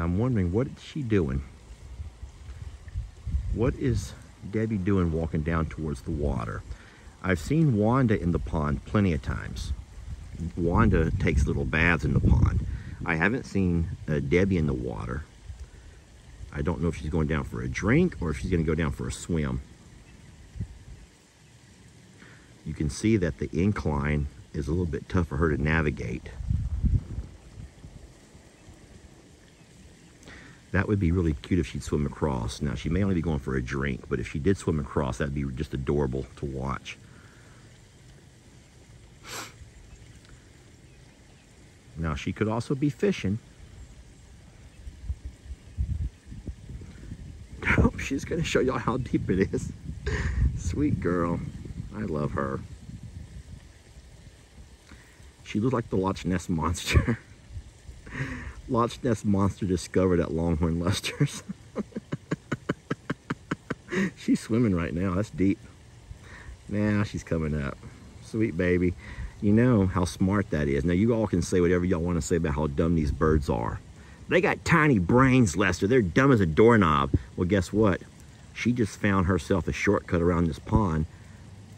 I'm wondering, what is she doing? What is Debbie doing walking down towards the water? I've seen Wanda in the pond plenty of times. Wanda takes little baths in the pond. I haven't seen uh, Debbie in the water. I don't know if she's going down for a drink or if she's going to go down for a swim. You can see that the incline is a little bit tough for her to navigate. That would be really cute if she'd swim across. Now, she may only be going for a drink, but if she did swim across, that'd be just adorable to watch. Now, she could also be fishing. Nope, she's going to show y'all how deep it is. Sweet girl. I love her. She looks like the Loch Ness Monster. Loch Ness Monster discovered at Longhorn Lester's. she's swimming right now. That's deep. Now she's coming up. Sweet baby. You know how smart that is. Now you all can say whatever y'all want to say about how dumb these birds are. They got tiny brains, Lester. They're dumb as a doorknob. Well, guess what? She just found herself a shortcut around this pond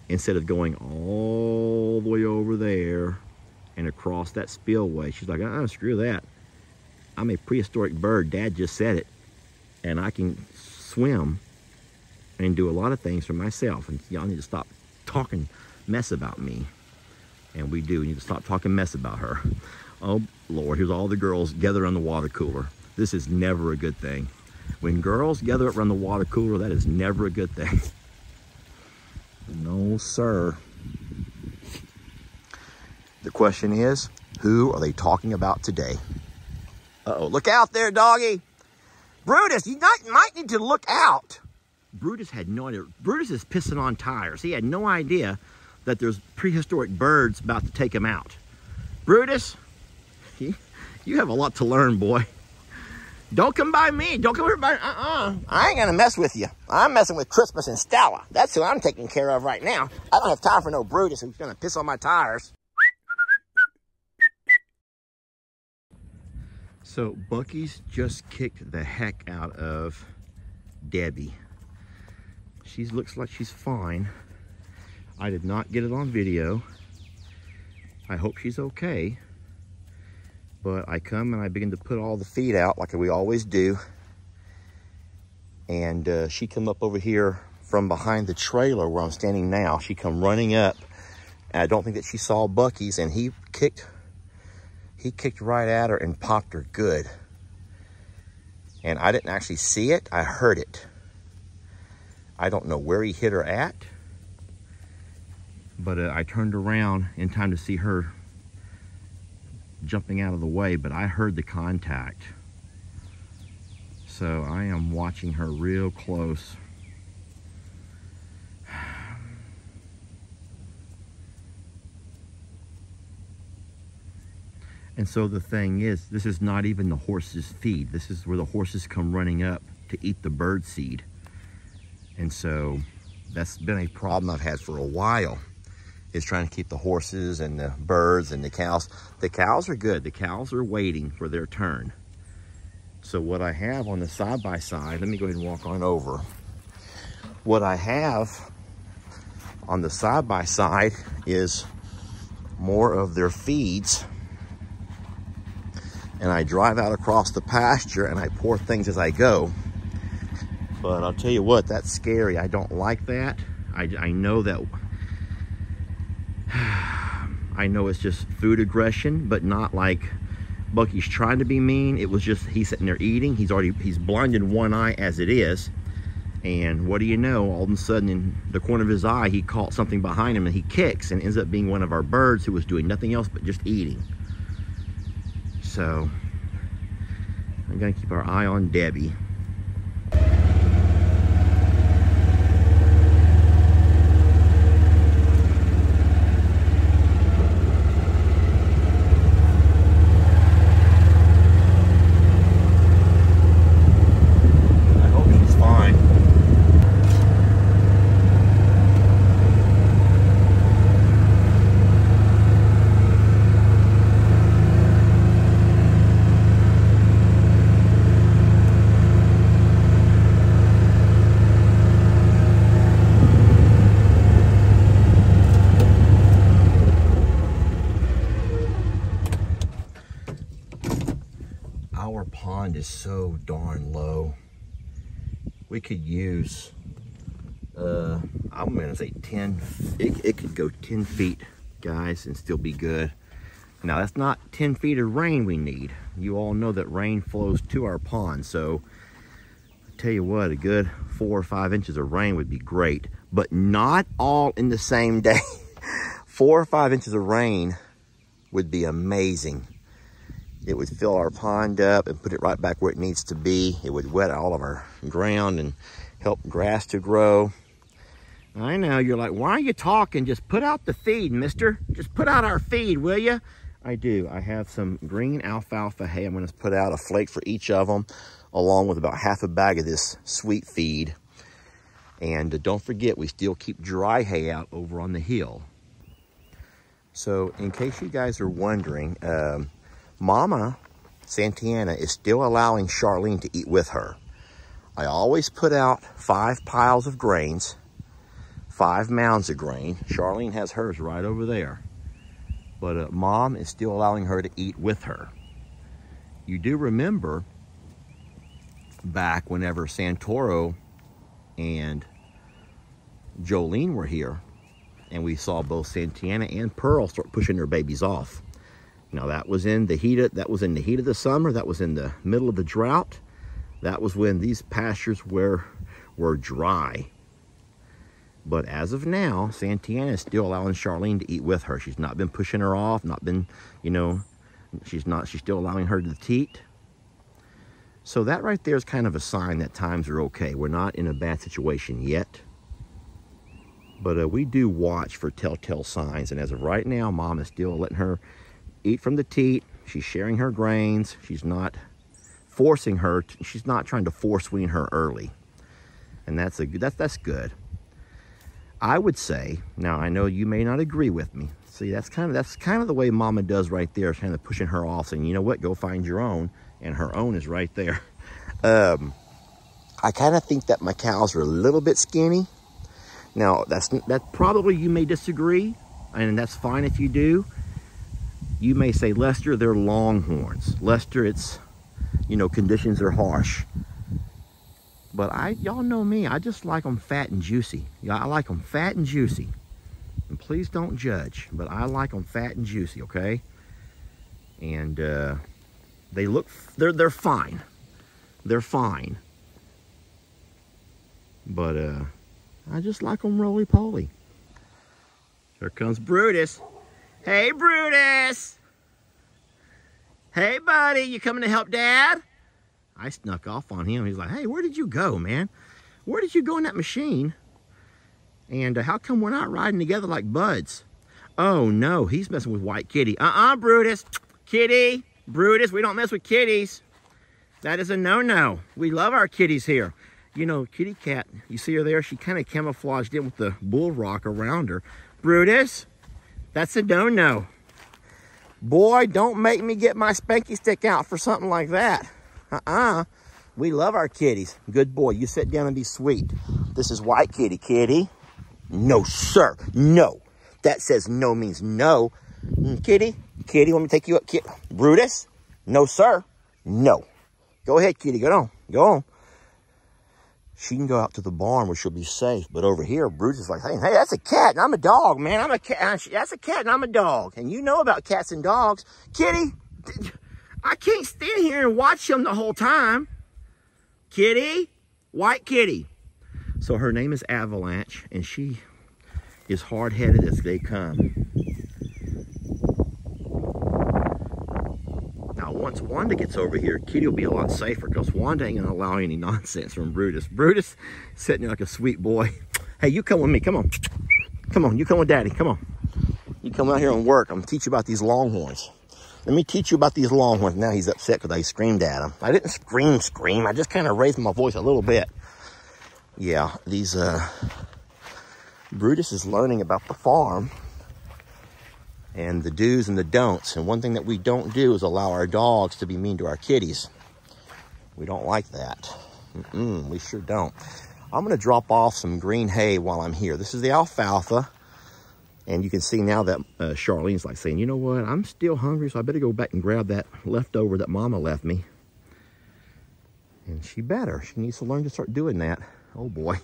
instead of going all the way over there and across that spillway. She's like, uh-uh, screw that. I'm a prehistoric bird. Dad just said it. And I can swim and do a lot of things for myself. And y'all need to stop talking mess about me and we do. We need to stop talking mess about her. Oh, Lord, here's all the girls gather on the water cooler. This is never a good thing. When girls gather up around the water cooler, that is never a good thing. No, sir. The question is, who are they talking about today? Uh-oh, look out there, doggy. Brutus, you might, might need to look out. Brutus had no idea. Brutus is pissing on tires. He had no idea that there's prehistoric birds about to take him out. Brutus, you, you have a lot to learn, boy. Don't come by me. Don't come here by, uh-uh. I ain't gonna mess with you. I'm messing with Christmas and Stella. That's who I'm taking care of right now. I don't have time for no Brutus who's gonna piss on my tires. So Bucky's just kicked the heck out of Debbie. She looks like she's fine. I did not get it on video. I hope she's okay. But I come and I begin to put all the feed out like we always do. And uh, she come up over here from behind the trailer where I'm standing now. She come running up. I don't think that she saw Bucky's and he kicked, he kicked right at her and popped her good. And I didn't actually see it, I heard it. I don't know where he hit her at but uh, I turned around in time to see her jumping out of the way, but I heard the contact. So I am watching her real close. And so the thing is, this is not even the horse's feed. This is where the horses come running up to eat the bird seed. And so that's been a problem I've had for a while is trying to keep the horses and the birds and the cows. The cows are good. The cows are waiting for their turn. So what I have on the side-by-side, -side, let me go ahead and walk on over. What I have on the side-by-side -side is more of their feeds. And I drive out across the pasture and I pour things as I go. But I'll tell you what, that's scary. I don't like that. I, I know that I know it's just food aggression, but not like Bucky's trying to be mean. It was just he's sitting there eating. He's already he's blinded one eye as it is. And what do you know? All of a sudden, in the corner of his eye, he caught something behind him and he kicks and ends up being one of our birds who was doing nothing else but just eating. So, I'm to keep our eye on Debbie. We could use, uh, I'm gonna say 10, it, it could go 10 feet, guys, and still be good. Now that's not 10 feet of rain we need. You all know that rain flows to our pond, so I tell you what, a good four or five inches of rain would be great, but not all in the same day. four or five inches of rain would be amazing. It would fill our pond up and put it right back where it needs to be. It would wet all of our ground and help grass to grow. I know, you're like, why are you talking? Just put out the feed, mister. Just put out our feed, will you? I do. I have some green alfalfa hay. I'm going to put out a flake for each of them, along with about half a bag of this sweet feed. And uh, don't forget, we still keep dry hay out over on the hill. So in case you guys are wondering, um, Mama Santiana is still allowing Charlene to eat with her. I always put out five piles of grains, five mounds of grain. Charlene has hers right over there. But uh, mom is still allowing her to eat with her. You do remember back whenever Santoro and Jolene were here, and we saw both Santiana and Pearl start pushing their babies off. Now that was in the heat of, that was in the heat of the summer. That was in the middle of the drought. That was when these pastures were were dry. But as of now, Santiana is still allowing Charlene to eat with her. She's not been pushing her off, not been, you know, she's not, she's still allowing her to teat. So that right there is kind of a sign that times are okay. We're not in a bad situation yet. But uh, we do watch for telltale signs. And as of right now, mom is still letting her eat from the teat. She's sharing her grains. She's not forcing her. To, she's not trying to force wean her early. And that's a that's that's good. I would say, now I know you may not agree with me. See, that's kind of that's kind of the way mama does right there, kind of pushing her off, saying, you know what, go find your own. And her own is right there. Um, I kind of think that my cows are a little bit skinny. Now, that's that probably you may disagree, and that's fine if you do you may say, Lester, they're longhorns. Lester, it's, you know, conditions are harsh. But I, y'all know me, I just like them fat and juicy. Yeah, I like them fat and juicy. And please don't judge, but I like them fat and juicy, okay? And uh, they look, they're, they're fine. They're fine. But uh, I just like them roly-poly. Here comes Brutus. Hey, Brutus. Hey, buddy, you coming to help Dad? I snuck off on him. He's like, hey, where did you go, man? Where did you go in that machine? And uh, how come we're not riding together like buds? Oh, no, he's messing with White Kitty. Uh-uh, Brutus. Kitty, Brutus, we don't mess with kitties. That is a no-no. We love our kitties here. You know, kitty cat, you see her there? She kind of camouflaged in with the bull rock around her. Brutus, that's a no-no. Boy, don't make me get my spanky stick out for something like that. Uh-uh. We love our kitties. Good boy. You sit down and be sweet. This is white kitty, kitty. No, sir. No. That says no means no. Mm, kitty, kitty, let me take you up. Kid. Brutus? No, sir. No. Go ahead, kitty. Go on. Go on she can go out to the barn where she'll be safe. But over here, Bruce is like, hey, hey, that's a cat and I'm a dog, man. I'm a cat. That's a cat and I'm a dog. And you know about cats and dogs. Kitty, I can't stand here and watch them the whole time. Kitty, white kitty. So her name is Avalanche and she is hard-headed as they come. Once Wanda gets over here, Kitty will be a lot safer because Wanda ain't gonna allow any nonsense from Brutus. Brutus sitting there like a sweet boy. Hey, you come with me, come on. Come on, you come with daddy, come on. You come out here and work. I'm gonna teach you about these longhorns. Let me teach you about these longhorns. Now he's upset because I screamed at him. I didn't scream, scream. I just kind of raised my voice a little bit. Yeah, these, uh, Brutus is learning about the farm and the do's and the don'ts. And one thing that we don't do is allow our dogs to be mean to our kitties. We don't like that. Mm -mm, we sure don't. I'm going to drop off some green hay while I'm here. This is the alfalfa. And you can see now that uh, Charlene's like saying, you know what, I'm still hungry, so I better go back and grab that leftover that Mama left me. And she better. She needs to learn to start doing that. Oh boy.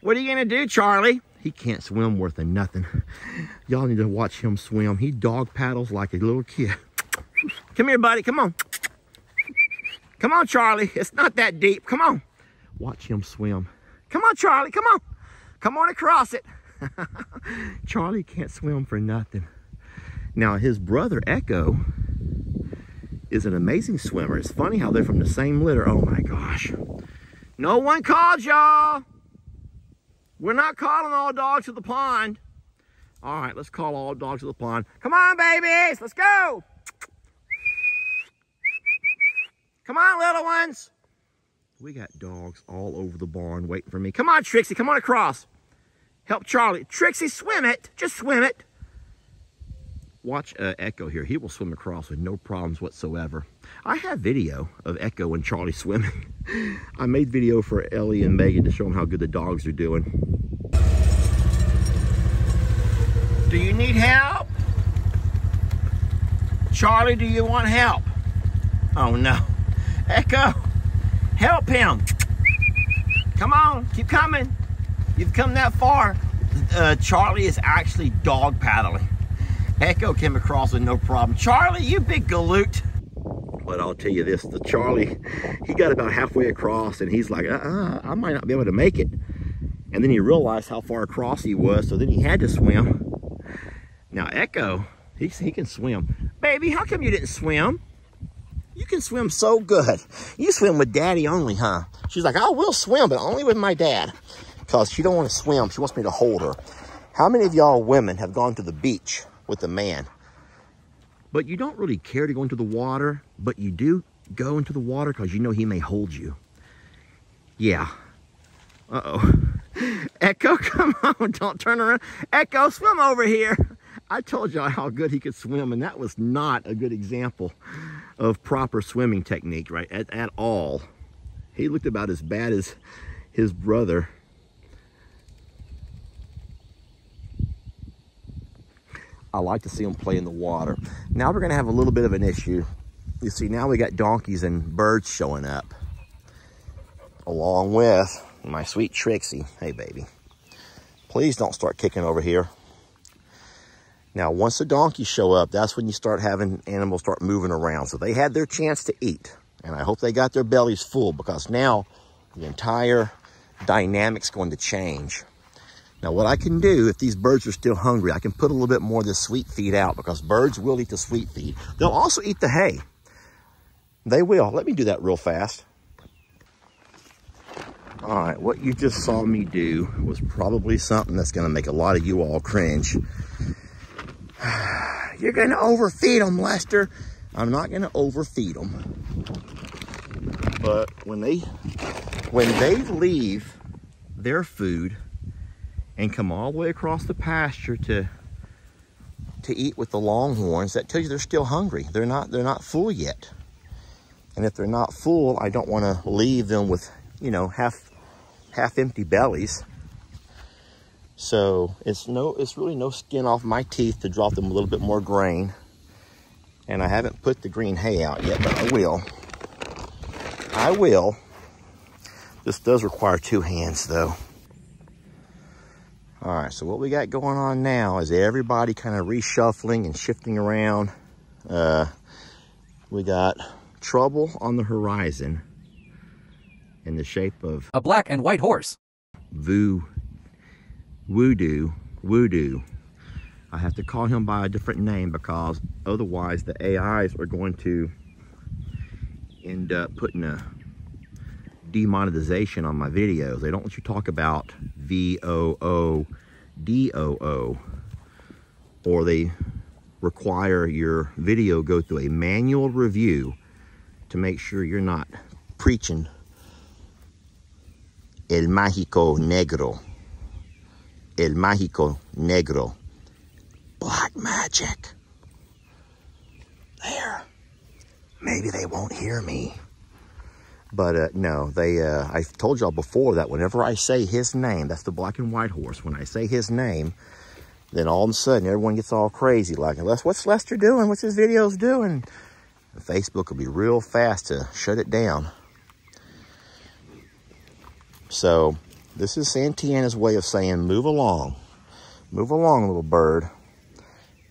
What are you gonna do, Charlie? He can't swim worth a nothing. Y'all need to watch him swim. He dog paddles like a little kid. Come here, buddy, come on. Come on, Charlie. It's not that deep. Come on. Watch him swim. Come on, Charlie, come on. Come on across it. Charlie can't swim for nothing. Now, his brother, Echo, is an amazing swimmer. It's funny how they're from the same litter. Oh my gosh. No one called y'all. We're not calling all dogs to the pond. All right, let's call all dogs to the pond. Come on, babies, let's go. Come on, little ones. We got dogs all over the barn waiting for me. Come on, Trixie, come on across. Help Charlie. Trixie, swim it. Just swim it. Watch uh, Echo here. He will swim across with no problems whatsoever. I have video of Echo and Charlie swimming. I made video for Ellie and Megan to show them how good the dogs are doing. Do you need help? Charlie, do you want help? Oh no. Echo, help him. Come on, keep coming. You've come that far. Uh, Charlie is actually dog paddling. Echo came across with no problem. Charlie, you big galoot. But I'll tell you this, the Charlie, he got about halfway across and he's like, uh-uh, I might not be able to make it. And then he realized how far across he was, so then he had to swim. Now Echo, he, he can swim. Baby, how come you didn't swim? You can swim so good. You swim with daddy only, huh? She's like, I will swim, but only with my dad. Because she don't want to swim. She wants me to hold her. How many of y'all women have gone to the beach with a man. But you don't really care to go into the water, but you do go into the water because you know he may hold you. Yeah. Uh-oh. Echo, come on, don't turn around. Echo, swim over here. I told y'all how good he could swim, and that was not a good example of proper swimming technique, right, at, at all. He looked about as bad as his brother I like to see them play in the water. Now we're gonna have a little bit of an issue. You see, now we got donkeys and birds showing up along with my sweet Trixie. Hey, baby. Please don't start kicking over here. Now, once the donkeys show up, that's when you start having animals start moving around. So they had their chance to eat. And I hope they got their bellies full because now the entire dynamic's going to change. Now what I can do, if these birds are still hungry, I can put a little bit more of this sweet feed out because birds will eat the sweet feed. They'll also eat the hay. They will. Let me do that real fast. All right, what you just saw me do was probably something that's gonna make a lot of you all cringe. You're gonna overfeed them, Lester. I'm not gonna overfeed them. But when they, when they leave their food and come all the way across the pasture to to eat with the longhorns, that tells you they're still hungry. They're not they're not full yet. And if they're not full, I don't want to leave them with, you know, half half empty bellies. So it's no it's really no skin off my teeth to drop them a little bit more grain. And I haven't put the green hay out yet, but I will. I will. This does require two hands though. All right, so what we got going on now is everybody kind of reshuffling and shifting around. Uh, we got trouble on the horizon in the shape of a black and white horse. Voo, voodoo, voodoo. I have to call him by a different name because otherwise the AIs are going to end up putting a demonetization on my videos. They don't let you talk about V-O-O-D-O-O or they require your video go through a manual review to make sure you're not preaching El Mágico Negro. El Mágico Negro. Black magic. There. Maybe they won't hear me. But uh, no, they. Uh, I told y'all before that whenever I say his name, that's the black and white horse. When I say his name, then all of a sudden everyone gets all crazy, like, what's Lester doing? What's his videos doing? Facebook will be real fast to shut it down. So this is Santiana's way of saying, move along. Move along, little bird.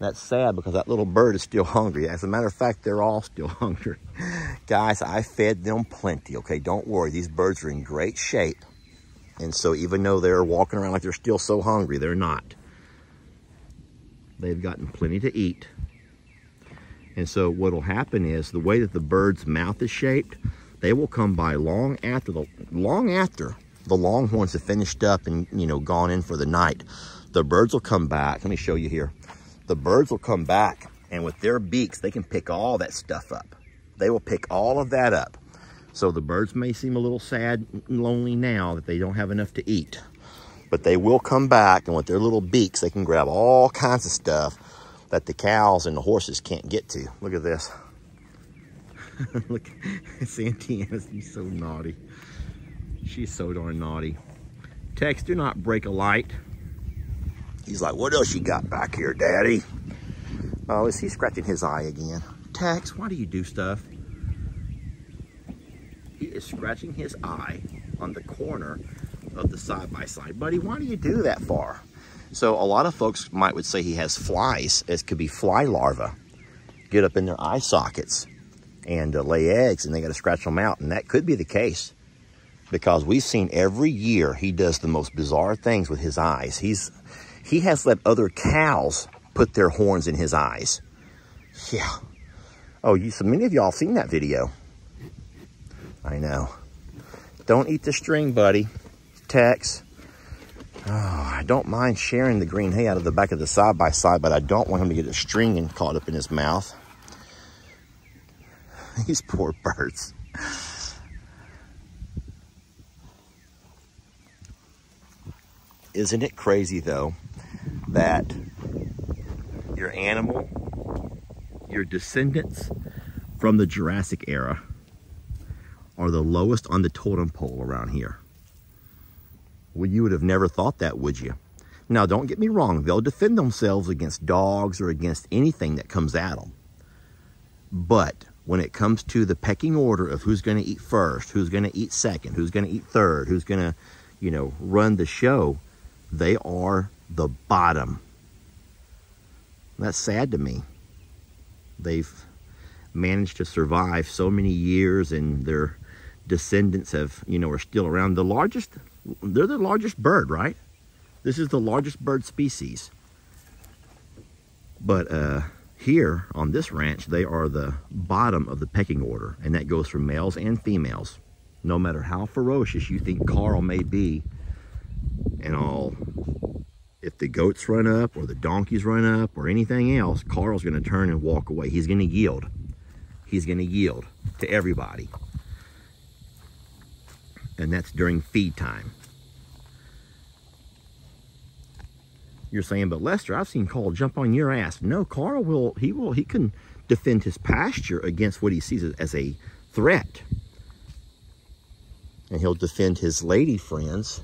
That's sad because that little bird is still hungry. As a matter of fact, they're all still hungry. Guys, I fed them plenty, okay? Don't worry. These birds are in great shape. And so even though they're walking around like they're still so hungry, they're not. They've gotten plenty to eat. And so what'll happen is the way that the bird's mouth is shaped, they will come by long after the long after the longhorns have finished up and you know gone in for the night. The birds will come back. Let me show you here the birds will come back and with their beaks, they can pick all that stuff up. They will pick all of that up. So the birds may seem a little sad and lonely now that they don't have enough to eat. But they will come back and with their little beaks, they can grab all kinds of stuff that the cows and the horses can't get to. Look at this. Look, Santiana, she's so naughty. She's so darn naughty. Tex, do not break a light. He's like, what else you got back here, Daddy? Oh, is he scratching his eye again? Tex, why do you do stuff? He is scratching his eye on the corner of the side-by-side. -side. Buddy, why do you do that for? So a lot of folks might would say he has flies. It could be fly larvae. Get up in their eye sockets and uh, lay eggs and they got to scratch them out. And that could be the case because we've seen every year he does the most bizarre things with his eyes. He's he has let other cows put their horns in his eyes. Yeah. Oh, you, so many of y'all seen that video. I know. Don't eat the string, buddy. Tex. Oh, I don't mind sharing the green hay out of the back of the side-by-side, -side, but I don't want him to get a string and caught up in his mouth. These poor birds. Isn't it crazy, though, that your animal, your descendants from the Jurassic era are the lowest on the totem pole around here. Well, you would have never thought that, would you? Now, don't get me wrong. They'll defend themselves against dogs or against anything that comes at them. But when it comes to the pecking order of who's going to eat first, who's going to eat second, who's going to eat third, who's going to, you know, run the show, they are the bottom. That's sad to me. They've managed to survive so many years and their descendants have, you know, are still around. The largest, they're the largest bird, right? This is the largest bird species. But uh, here on this ranch, they are the bottom of the pecking order, and that goes for males and females. No matter how ferocious you think Carl may be and all, if the goats run up or the donkeys run up or anything else, Carl's going to turn and walk away. He's going to yield. He's going to yield to everybody. And that's during feed time. You're saying, but Lester, I've seen Carl jump on your ass. No, Carl will, he will, he can defend his pasture against what he sees as a threat. And he'll defend his lady friends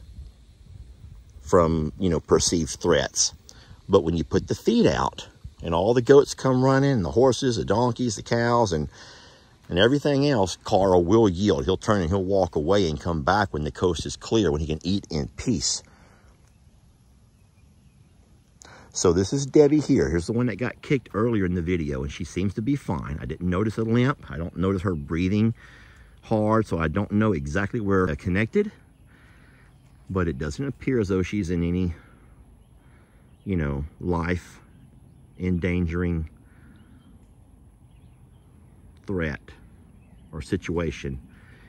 from, you know, perceived threats. But when you put the feed out and all the goats come running, the horses, the donkeys, the cows, and and everything else, Carl will yield. He'll turn and he'll walk away and come back when the coast is clear, when he can eat in peace. So this is Debbie here. Here's the one that got kicked earlier in the video, and she seems to be fine. I didn't notice a limp. I don't notice her breathing hard, so I don't know exactly where connected but it doesn't appear as though she's in any, you know, life endangering threat or situation.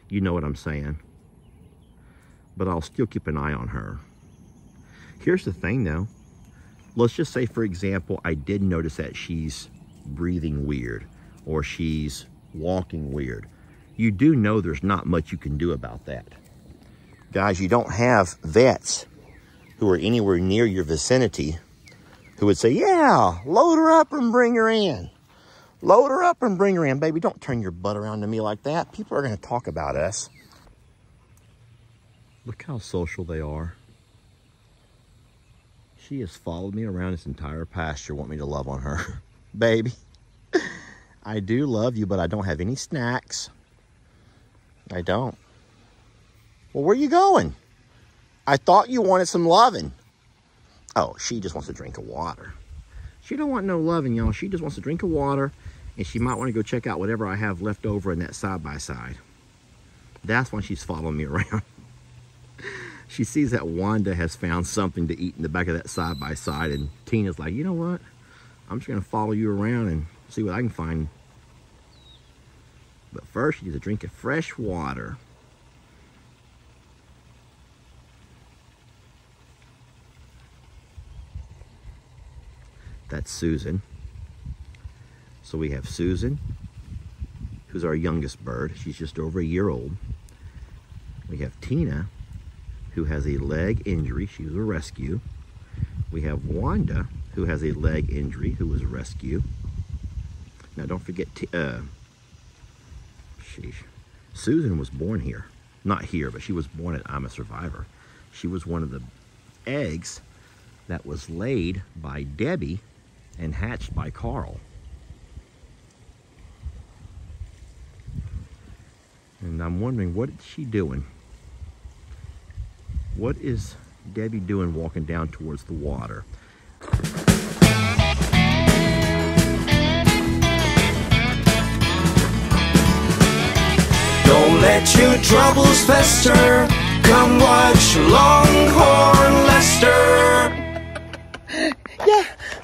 You know what I'm saying. But I'll still keep an eye on her. Here's the thing though. Let's just say, for example, I did notice that she's breathing weird or she's walking weird. You do know there's not much you can do about that. Guys, you don't have vets who are anywhere near your vicinity who would say, yeah, load her up and bring her in. Load her up and bring her in. Baby, don't turn your butt around to me like that. People are going to talk about us. Look how social they are. She has followed me around this entire pasture, want me to love on her. Baby, I do love you, but I don't have any snacks. I don't. Well, where are you going? I thought you wanted some loving. Oh, she just wants a drink of water. She don't want no loving, y'all. She just wants a drink of water, and she might want to go check out whatever I have left over in that side-by-side. -side. That's why she's following me around. she sees that Wanda has found something to eat in the back of that side-by-side, -side, and Tina's like, you know what? I'm just going to follow you around and see what I can find. But first, you need a drink of fresh water. That's Susan. So we have Susan, who's our youngest bird. She's just over a year old. We have Tina, who has a leg injury. She was a rescue. We have Wanda, who has a leg injury, who was a rescue. Now don't forget, uh, sheesh. Susan was born here. Not here, but she was born at Ima Survivor. She was one of the eggs that was laid by Debbie and hatched by Carl. And I'm wondering, what is she doing? What is Debbie doing walking down towards the water? Don't let your troubles fester. Come watch Longhorn Lester.